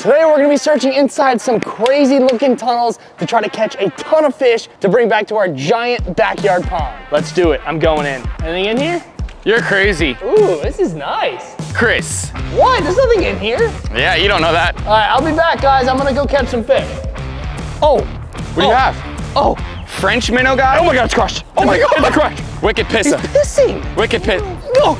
Today we're gonna be searching inside some crazy looking tunnels to try to catch a ton of fish to bring back to our giant backyard pond. Let's do it, I'm going in. Anything in here? You're crazy. Ooh, this is nice. Chris. What, there's nothing in here? Yeah, you don't know that. All right, I'll be back guys, I'm gonna go catch some fish. Oh, What do you Oh. have? oh, French minnow guy? oh my God, it's crushed. Oh my god, it's crushed. Wicked He's pissa. pissing. Wicked piss. No.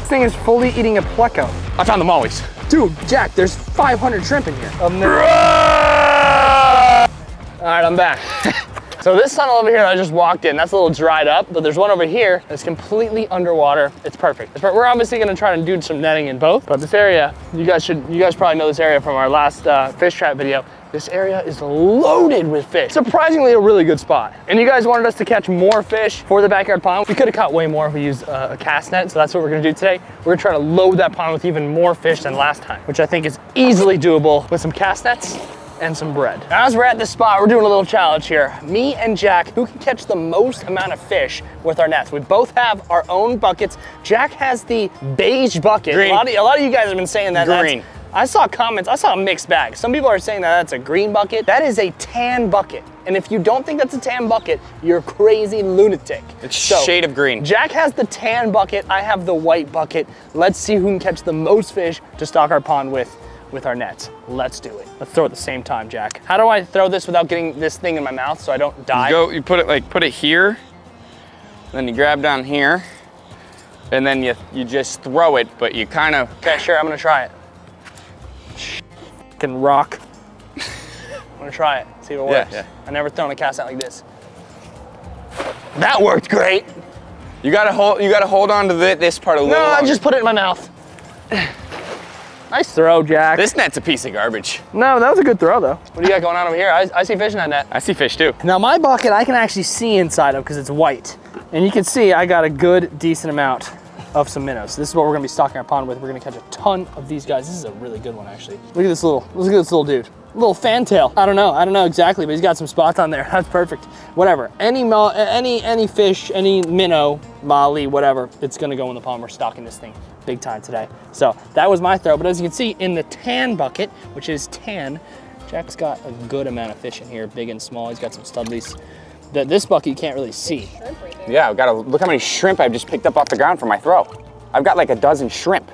This thing is fully eating a pleco. I found the mollies. Dude, Jack, there's 500 shrimp in here. All right, I'm back. so this tunnel over here I just walked in, that's a little dried up, but there's one over here that's completely underwater. It's perfect. We're obviously gonna try to do some netting in both, but this area, you guys should, you guys probably know this area from our last uh, fish trap video. This area is loaded with fish. Surprisingly, a really good spot. And you guys wanted us to catch more fish for the backyard pond. We could have caught way more if we used uh, a cast net, so that's what we're gonna do today. We're gonna try to load that pond with even more fish than last time, which I think is easily doable with some cast nets and some bread. As we're at this spot, we're doing a little challenge here. Me and Jack, who can catch the most amount of fish with our nets? We both have our own buckets. Jack has the beige bucket. Green. A lot of, a lot of you guys have been saying that. that's- Green. I saw comments, I saw a mixed bag. Some people are saying that that's a green bucket. That is a tan bucket. And if you don't think that's a tan bucket, you're a crazy lunatic. It's shade of green. Jack has the tan bucket, I have the white bucket. Let's see who can catch the most fish to stock our pond with with our nets. Let's do it. Let's throw it at the same time, Jack. How do I throw this without getting this thing in my mouth so I don't die? You go, you put it like, put it here, then you grab down here, and then you, you just throw it, but you kind of, Okay, sure, I'm gonna try it. Can rock. I'm gonna try it, see if it works. yeah. I never thrown a cast out like this. That worked great. you gotta hold, you gotta hold on to thi- this part a little No, I just put it in my mouth. Nice throw, Jack. This net's a piece of garbage. No, that was a good throw though. What do you got going on over here? I, I see fish in that net. I see fish too. Now my bucket I can actually see inside of because it's white. And you can see I got a good decent amount of some minnows. This is what we're gonna be stocking our pond with. We're gonna catch a ton of these guys. This is a really good one actually. Look at this little, look at this little dude. Little fantail. I don't know, I don't know exactly, but he's got some spots on there. That's perfect. Whatever. Any any any fish, any minnow, molly, whatever, it's gonna go in the pond. We're stocking this thing big time today. So that was my throw. But as you can see in the tan bucket, which is tan, Jack's got a good amount of fish in here, big and small. He's got some studlies. that this bucket you can't really see. Yeah, I've got to look how many shrimp I've just picked up off the ground from my throw. I've got like a dozen shrimp.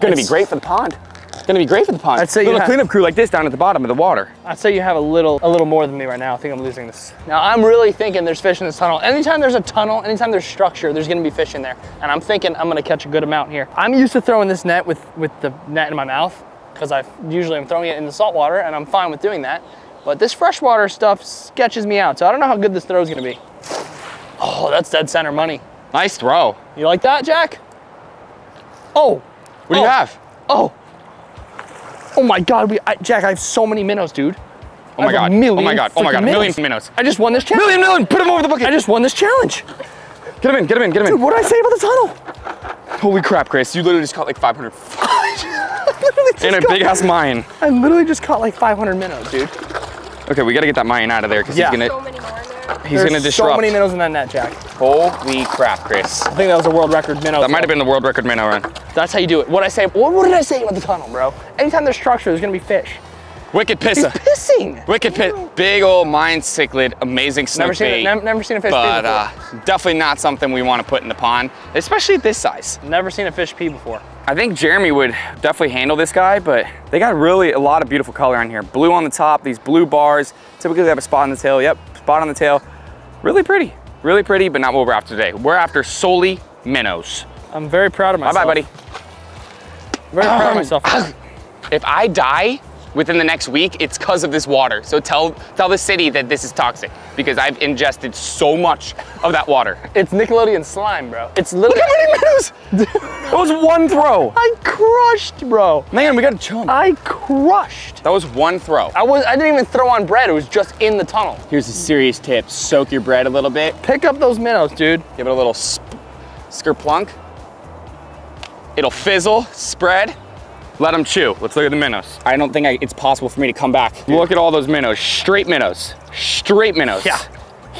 Gonna be great for the pond. Gonna be great for the pond. I'd say you little have- cleanup crew like this down at the bottom of the water. I'd say you have a little, a little more than me right now. I think I'm losing this. Now I'm really thinking there's fish in this tunnel. Anytime there's a tunnel, anytime there's structure, there's gonna be fish in there. And I'm thinking I'm gonna catch a good amount here. I'm used to throwing this net with, with the net in my mouth because I usually I'm throwing it in the salt water and I'm fine with doing that. But this freshwater stuff sketches me out. So I don't know how good this throw is gonna be. Oh, that's dead center money. Nice throw. You like that, Jack? Oh, What do you Oh. have? oh. Oh my God, we, I, Jack, I have so many minnows, dude. Oh my I have a god. million oh my god. Oh my god. A freaking million minnows. minnows. I just won this challenge. Million, million. Put him over the bucket. I just won this challenge. Get him in. Get him in. Get him in. Dude, What did I say about the tunnel? Holy crap, Grace. You literally just caught like 500 Literally just in a big ass Mayan. I literally just caught like 500 minnows, dude. Okay, we gotta get that Mayan out of there because Yeah. he's gonna many more in there. He's There's gonna disrupt. so many minnows in that net, Jack. Holy crap, Chris. I think that was a world record minnow. That might have been the world record minnow run. That's how you do it. What I say? What, what did I say about the tunnel, bro? Anytime there's structure, there's gonna be fish. Wicked He's pissing. Wicked pit. Big old Mayan cichlid. Amazing snook Never seen bait. it. Never, never seen a fish pee but before. uh, definitely not something we want to put in the pond, especially at this size. Never seen a fish pee before. I think Jeremy would definitely handle this guy, but they got really a lot of beautiful color on here. Blue on the top, these blue bars. Typically they have a spot on the tail. Yep, spot on the tail. Really pretty, really pretty, but not what we're after today. We're after solely minnows. I'm very proud of myself. Bye-bye, buddy. Very proud of oh. myself. If I die within the next week, it's because of this water. So tell tell the city that this is toxic because I've ingested so much of that water. it's Nickelodeon slime, bro. It's literally. Look how many minnows! that was one throw. I crushed, bro. Man, we gotta chill. I crushed. That was one throw. I was. I didn't even throw on bread. It was just in the tunnel. Here's a serious tip. Soak your bread a little bit. Pick up those minnows, dude. Give it a little sp- skerplunk. It'll fizzle, spread. Let them chew. Let's look at the minnows. I don't think I, it's possible for me to come back. Look at all those minnows. Straight minnows. Straight minnows. Yeah.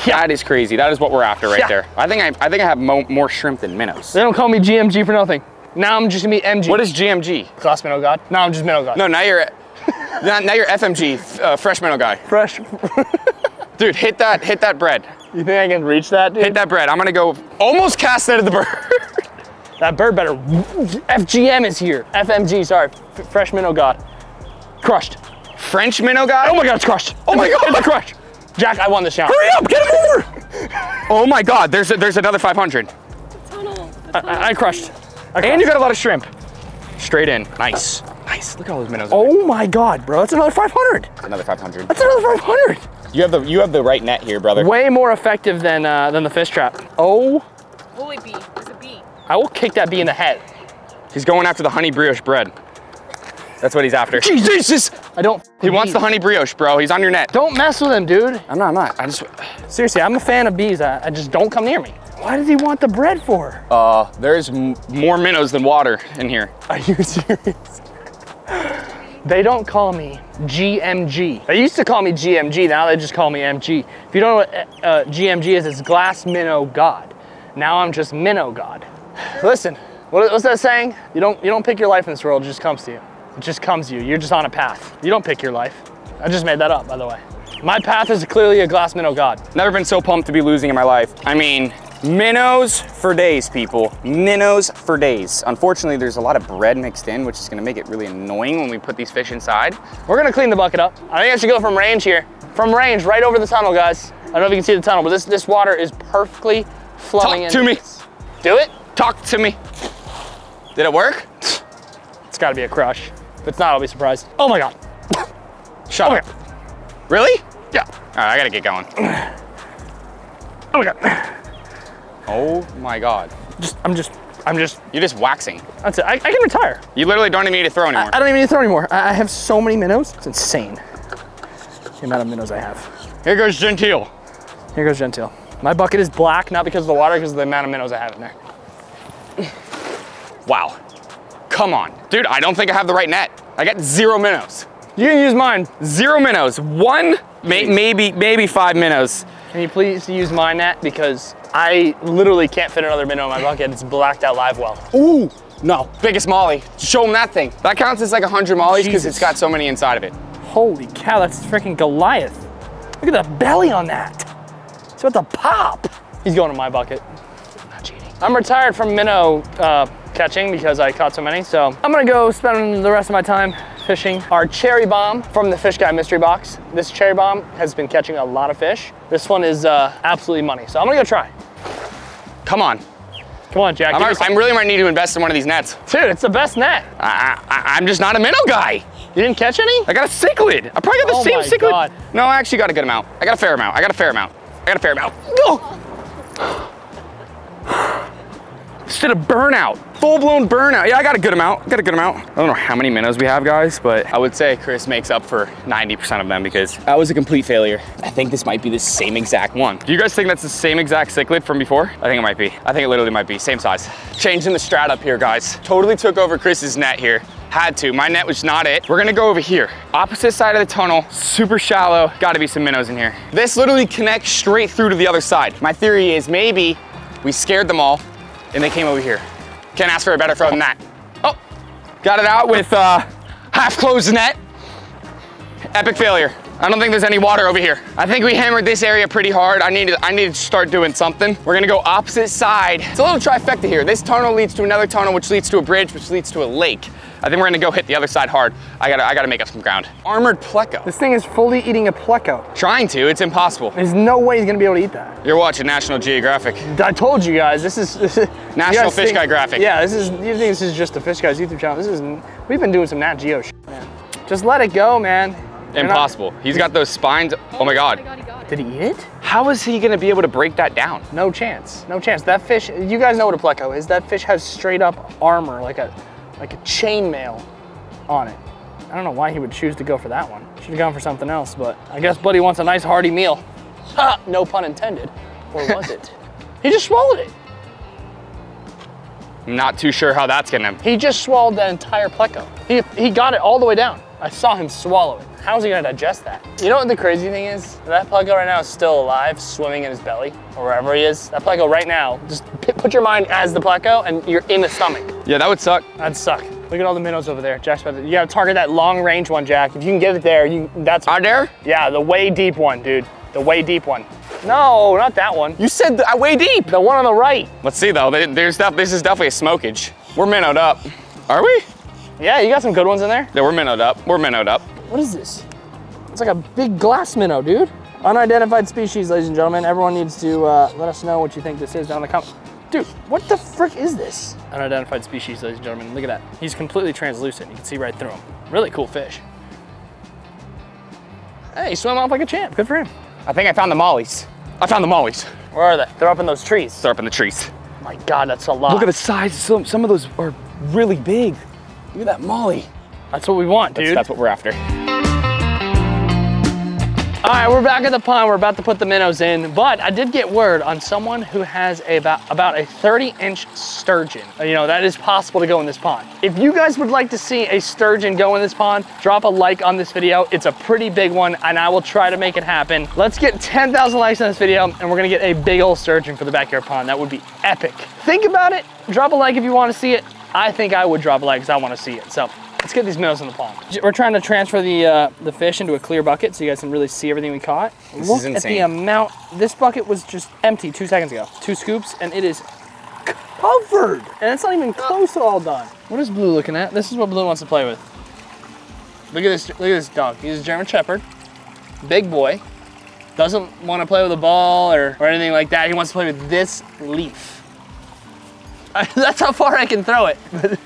That is crazy. That is what we're after right Yeah. there. I think I, I think I have mo- more shrimp than minnows. They don't call me GMG for nothing. Now I'm just gonna be MG. What is GMG? Glass Minnow God? Now I'm just Minnow God. No, now you're now, now you're FMG, uh, fresh minnow guy. Fresh. Dude, hit that, hit that bread. You think I can reach that, dude? Hit that bread. I'm gonna go almost cast netted the bird. That bird better. FGM is here. FMG, sorry. F- Fresh Minnow God. Crushed. French minnow god? Oh my god, it's crushed. Oh my God. It's crushed. Jack, I won this challenge. Hurry up, get him over! oh my God, there's a, there's another 500. Tunnel. The tunnel. I, I crushed. I And you got a lot of shrimp. Straight in, nice. Nice, look at all those minnows. Oh my god, bro. That's another 500. Another 500. That's another 500. You have the, you have the right net here, brother. Way more effective than uh, than the fish trap. Oh, Holy bee. There's a bee. I will kick that bee in the head. He's going after the honey brioche bread. That's what he's after. Jesus! I don't. He wants the honey brioche, bro. He's on your net. Don't mess with him, dude. I'm not, I'm not. I just, Seriously, I'm a fan of bees. I, I just don't come near me. Why does he want the bread for? uh, there's m- more minnows than water in here. Are you serious? They don't call me GMG. They used to call me GMG, now they just call me MG. If you don't know what uh, GMG is, it's Glass Minnow God. Now I'm just Minnow God. Listen, what, what's that saying? You don't, you don't pick your life in this world, it just comes to you. It just comes to you. You're just on a path. You don't pick your life. I just made that up, by the way. My path is clearly a Glass Minnow God. Never been so pumped to be losing in my life. I mean, minnows for days, people. Minnows for days. Unfortunately, there's a lot of bread mixed in, which is gonna make it really annoying when we put these fish inside. We're gonna clean the bucket up. I think I should go from range here. From range, right over the tunnel, guys. I don't know if you can see the tunnel, but this, this water is perfectly flowing Talk in. to me. Do it. Talk to me. Did it work? It's gotta be a crush. If it's not, I'll be surprised. Oh my God. Shut Oh up. God. Really? Yeah. All right, I gotta get going. Oh my God. Oh my God. Just, I'm just, I'm just, You're just waxing. that's it. I, I can retire. You literally don't even need to throw anymore. I don't even need to throw anymore. I, I have so many minnows. It's insane. The amount of minnows I have. Here goes Gentile. Here goes Gentile. My bucket is black, not because of the water, because of the amount of minnows I have in there. Wow. Come on. Dude, I don't think I have the right net. I got zero minnows. You can use mine. Zero minnows. One, may, maybe, maybe five minnows. Can you please use my net? Because I literally can't fit another minnow in my bucket. It's blacked out live well. Ooh, no. Biggest molly. Show them that thing. That counts as like 100 mollies because it's got so many inside of it. Holy cow, that's freaking Goliath. Look at the belly on that. It's about to pop. He's going in my bucket. I'm retired from minnow uh, catching because I caught so many. So I'm gonna go spend the rest of my time fishing our cherry bomb from the Fish Guy mystery box. This cherry bomb has been catching a lot of fish. This one is uh, absolutely money. So I'm gonna go try. Come on. Come on, Jack. I'm, some- I'm really might need to invest in one of these nets. Dude, it's the best net. I, I, I'm just not a minnow guy. You didn't catch any? I got a cichlid. I probably got the Oh same cichlid. God. No, I actually got a good amount. I got a fair amount. I got a fair amount. I got a fair amount. Go! Instead of burnout, full blown burnout. Yeah, I got a good amount. Got a good amount. I don't know how many minnows we have, guys, but I would say Chris makes up for 90% of them because that was a complete failure. I think this might be the same exact one. Do you guys think that's the same exact cichlid from before? I think it might be. I think it literally might be. Same size. Changing the strat up here, guys. Totally took over Chris's net here. Had to. My net was not it. We're gonna go over here. Opposite side of the tunnel, super shallow. Gotta be some minnows in here. This literally connects straight through to the other side. My theory is maybe we scared them all and they came over here. Can't ask for a better throw than that. Oh, got it out with uh, half closed net. Epic failure. I don't think there's any water over here. I think we hammered this area pretty hard. I need to, I need to start doing something. We're gonna go opposite side. It's a little trifecta here. This tunnel leads to another tunnel, which leads to a bridge, which leads to a lake. I think we're gonna go hit the other side hard. I gotta, I gotta make up some ground. Armored pleco. This thing is fully eating a pleco. Trying to, it's impossible. There's no way he's gonna be able to eat that. You're watching National Geographic. I told you guys, this is this is- National Fish think- Guy graphic. Yeah, this is. You think this is just the Fish Guys YouTube channel? This is. We've been doing some Nat Geo shit, man. Just let it go, man. You're not- Impossible. He's got those spines. Oh my God. Oh my god, he. Did he eat it? How is he gonna be able to break that down? No chance. No chance. That fish. You guys know what a pleco is. That fish has straight up armor, like a like a chainmail on it. I don't know why he would choose to go for that one. Should have gone for something else, but I guess Buddy wants a nice hearty meal. Ha! No pun intended. Or was it? he just swallowed it. I'm not too sure how that's gonna. He just swallowed that entire pleco. He, he got it all the way down. I saw him swallow it. How's he gonna digest that? You know what the crazy thing is? That pleco right now is still alive, swimming in his belly, or wherever he is. That pleco right now, just put your mind as the pleco and you're in the stomach. Yeah, that would suck. That'd suck. Look at all the minnows over there. Jack's about to, you gotta target that long range one, Jack. If you can get it there, you that's Out there? Yeah, the way deep one, dude. The way deep one. No, not that one. You said the, way deep. The one on the right. Let's see though. There's def- this is definitely a smokage. We're minnowed up. Are we? Yeah, you got some good ones in there. Yeah, we're minnowed up. We're minnowed up. What is this? It's like a big glass minnow, dude. Unidentified species, ladies and gentlemen. Everyone needs to uh, let us know what you think this is down in the comments. Dude, what the frick is this? Unidentified species, ladies and gentlemen. Look at that. He's completely translucent. You can see right through him. Really cool fish. Hey, he swam off like a champ. Good for him. I think I found the mollies. I found the mollies. Where are they? They're up in those trees. They're up in the trees. my God, that's a lot. Look at the size. Some, some of those are really big. Look at that molly. That's what we want, That's, dude. that's what we're after. All right, we're back at the pond. We're about to put the minnows in, but I did get word on someone who has a, about, about a 30 inch sturgeon. Uh, You know, that is possible to go in this pond. If you guys would like to see a sturgeon go in this pond, drop a like on this video. It's a pretty big one and I will try to make it happen. Let's get 10,000 likes on this video and we're gonna get a big old sturgeon for the backyard pond. That would be epic. Think about it, drop a like if you wanna see it. I think I would drop a like because I wanna see it. So let's get these minnows in the pond. We're trying to transfer the uh, the fish into a clear bucket so you guys can really see everything we caught. This Look at the amount. This bucket was just empty two seconds ago. Two scoops and it is covered. And it's not even close to all done. What is Blue looking at? This is what Blue wants to play with. Look at this, look at this dog. He's a German Shepherd. Big boy. Doesn't want to play with a ball or, or anything like that. He wants to play with this leaf. That's how far I can throw it.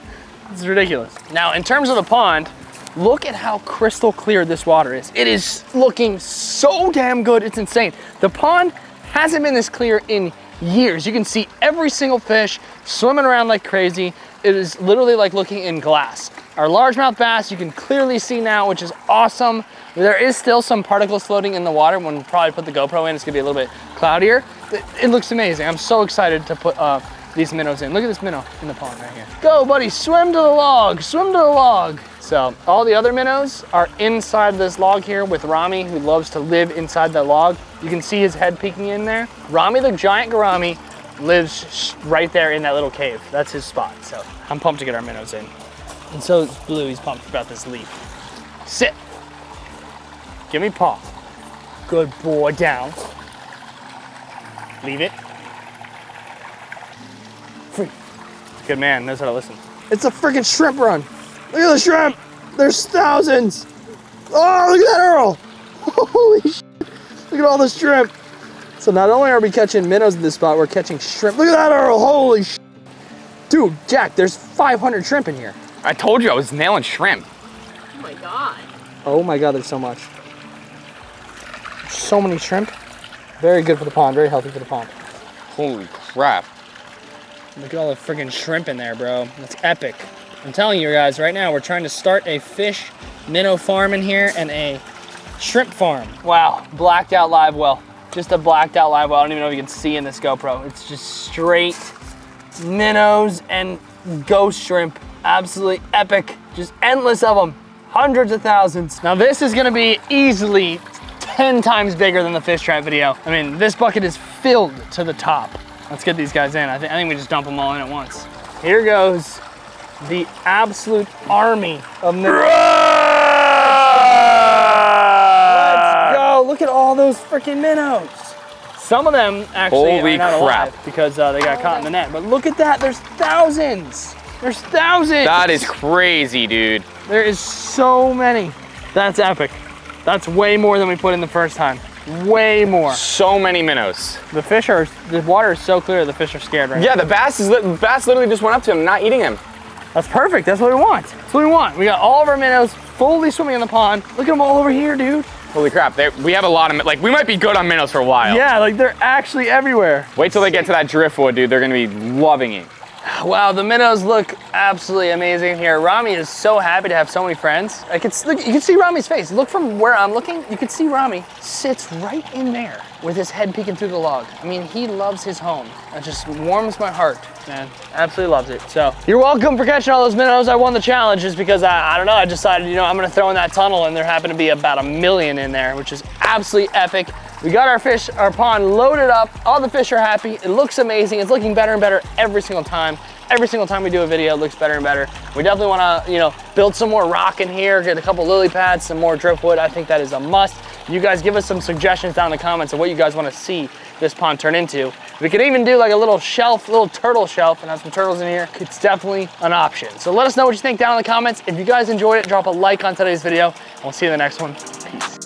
It's ridiculous. Now, in terms of the pond, look at how crystal clear this water is. It is looking so damn good, it's insane. The pond hasn't been this clear in years. You can see every single fish swimming around like crazy. It is literally like looking in glass. Our largemouth bass, you can clearly see now, which is awesome. There is still some particles floating in the water. When we probably put the GoPro in, it's gonna be a little bit cloudier. It, it looks amazing. I'm so excited to put uh, these minnows in. Look at this minnow in the pond right here. Go, buddy, swim to the log, swim to the log. So all the other minnows are inside this log here with Rami, who loves to live inside the log. You can see his head peeking in there. Rami, the giant gourami, lives right there in that little cave. That's his spot. So I'm pumped to get our minnows in. And so is Blue, he's pumped about this leaf. Sit. Give me paw. Good boy, down. Leave it. Good man, knows how to listen. It's a freaking shrimp run. Look at the shrimp. There's thousands. Oh, look at that Earl. Holy shit. Look at all the shrimp. So not only are we catching minnows in this spot, we're catching shrimp. Look at that Earl. Holy shit. Dude, Jack, there's 500 shrimp in here. I told you I was nailing shrimp. Oh my god. Oh my God, there's so much. So many shrimp. Very good for the pond, very healthy for the pond. Holy crap. Look at all the friggin' shrimp in there, bro. That's epic. I'm telling you guys, right now, we're trying to start a fish minnow farm in here and a shrimp farm. Wow, blacked out live well. Just a blacked out live well. I don't even know if you can see in this GoPro. It's just straight minnows and ghost shrimp. Absolutely epic. Just endless of them. Hundreds of thousands. Now this is gonna be easily 10 times bigger than the fish trap video. I mean, this bucket is filled to the top. Let's get these guys in. I, think I think we just dump them all in at once. Here goes the absolute army of minnows. Let's go. Look at all those freaking minnows. Some of them actually Holy are not crap. alive because uh, they got caught in the net. But look at that. There's thousands. There's thousands. That is crazy, dude. There is so many. That's epic. That's way more than we put in the first time. Way more. So many minnows. The fish are, the water is so clear, the fish are scared right Yeah, the bass is li- bass literally just went up to him, not eating him. That's perfect. That's what we want. That's what we want. We got all of our minnows fully swimming in the pond. Look at them all over here, dude. Holy crap, they, we have a lot of like we might be good on minnows for a while. Yeah, like they're actually everywhere. Wait till they get to that driftwood, dude. They're gonna be loving it. Wow, the minnows look absolutely amazing here. Rami is so happy to have so many friends. I can, look, you can see Rami's face. Look from where I'm looking, you can see Rami sits right in there with his head peeking through the log. I mean, he loves his home. That just warms my heart, man. Absolutely loves it. So you're welcome for catching all those minnows. I won the challenge just because I, I don't know, I decided, you know, I'm gonna throw in that tunnel and there happened to be about a million in there, which is absolutely epic. We got our fish, our pond loaded up. All the fish are happy. It looks amazing. It's looking better and better every single time. Every single time we do a video, it looks better and better. We definitely wanna, you know, build some more rock in here, get a couple lily pads, some more driftwood. I think that is a must. You guys give us some suggestions down in the comments of what you guys wanna see this pond turn into. We could even do like a little shelf, little turtle shelf and have some turtles in here. It's definitely an option. So let us know what you think down in the comments. If you guys enjoyed it, drop a like on today's video. We'll see you in the next one. Peace.